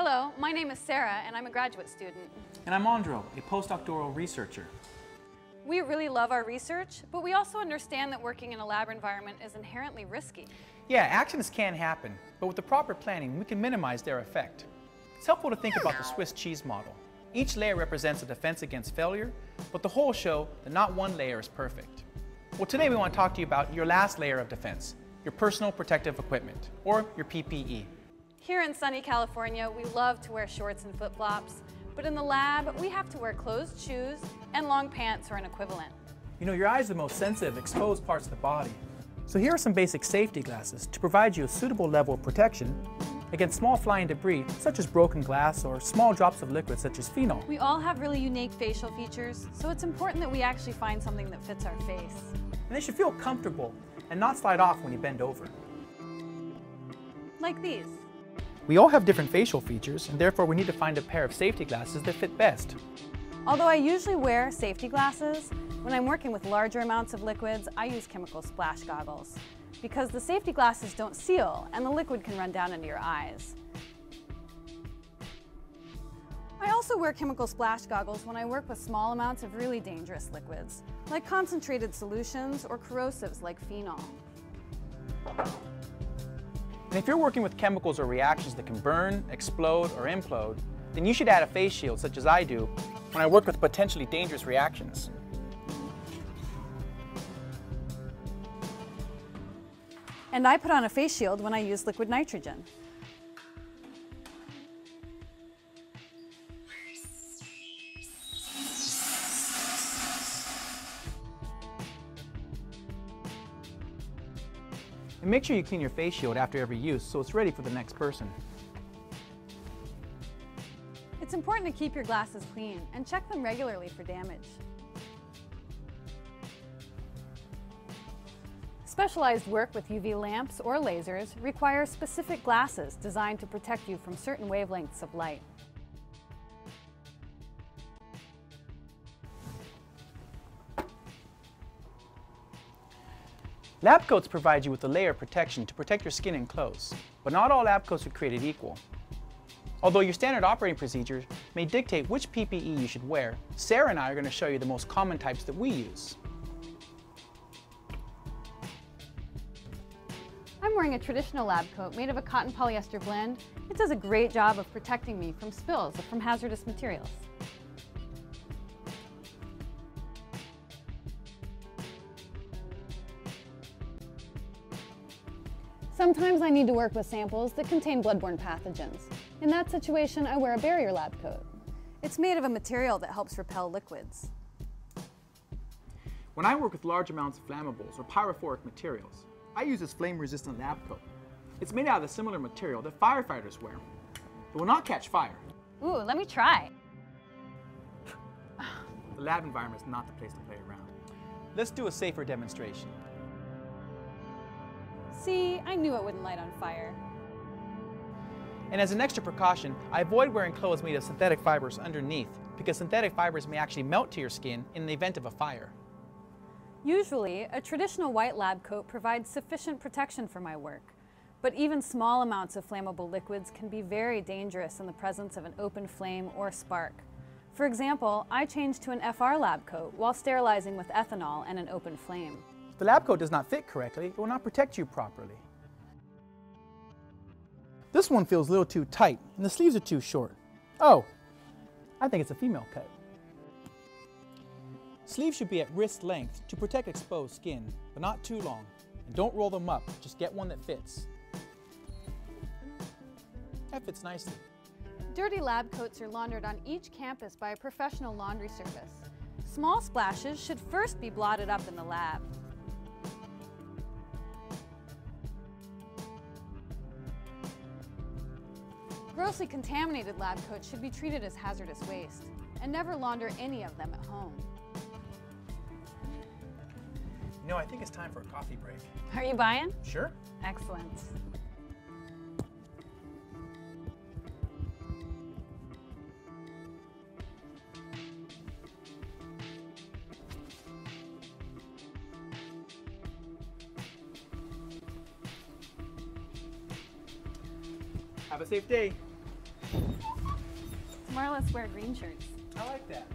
Hello, my name is Sarah and I'm a graduate student. And I'm Andro, a postdoctoral researcher. We really love our research, but we also understand that working in a lab environment is inherently risky. Yeah, accidents can happen, but with the proper planning, we can minimize their effect. It's helpful to think about the Swiss cheese model. Each layer represents a defense against failure, but the whole show that not one layer is perfect. Well, today we want to talk to you about your last layer of defense, your personal protective equipment, or your PPE. Here in sunny California, we love to wear shorts and flip-flops, but in the lab, we have to wear closed shoes and long pants or an equivalent. You know, your eyes are the most sensitive, exposed parts of the body. So here are some basic safety glasses to provide you a suitable level of protection against small flying debris, such as broken glass or small drops of liquid, such as phenol. We all have really unique facial features, so it's important that we actually find something that fits our face. And they should feel comfortable and not slide off when you bend over. Like these. We all have different facial features, and therefore we need to find a pair of safety glasses that fit best. Although I usually wear safety glasses, when I'm working with larger amounts of liquids, I use chemical splash goggles because the safety glasses don't seal and the liquid can run down into your eyes. I also wear chemical splash goggles when I work with small amounts of really dangerous liquids, like concentrated solutions or corrosives like phenol. And if you're working with chemicals or reactions that can burn, explode, or implode, then you should add a face shield, such as I do, when I work with potentially dangerous reactions. And I put on a face shield when I use liquid nitrogen. And make sure you clean your face shield after every use so it's ready for the next person. It's important to keep your glasses clean and check them regularly for damage. Specialized work with UV lamps or lasers requires specific glasses designed to protect you from certain wavelengths of light. Lab coats provide you with a layer of protection to protect your skin and clothes, but not all lab coats are created equal. Although your standard operating procedures may dictate which PPE you should wear, Sarah and I are going to show you the most common types that we use. I'm wearing a traditional lab coat made of a cotton polyester blend. It does a great job of protecting me from spills from hazardous materials. Sometimes I need to work with samples that contain bloodborne pathogens. In that situation, I wear a barrier lab coat. It's made of a material that helps repel liquids. When I work with large amounts of flammables or pyrophoric materials, I use this flame-resistant lab coat. It's made out of a similar material that firefighters wear. It will not catch fire. Ooh, let me try. The lab environment is not the place to play around. Let's do a safer demonstration. See, I knew it wouldn't light on fire. And as an extra precaution, I avoid wearing clothes made of synthetic fibers underneath because synthetic fibers may actually melt to your skin in the event of a fire. Usually, a traditional white lab coat provides sufficient protection for my work. But even small amounts of flammable liquids can be very dangerous in the presence of an open flame or spark. For example, I changed to an FR lab coat while sterilizing with ethanol and an open flame. The lab coat does not fit correctly, it will not protect you properly. This one feels a little too tight and the sleeves are too short. Oh, I think it's a female cut. Sleeves should be at wrist length to protect exposed skin, but not too long. And don't roll them up, just get one that fits. That fits nicely. Dirty lab coats are laundered on each campus by a professional laundry service. Small splashes should first be blotted up in the lab. Grossly contaminated lab coats should be treated as hazardous waste, and never launder any of them at home. You know, I think it's time for a coffee break. Are you buying? Sure. Excellent. Have a safe day. More or less wear green shirts. I like that.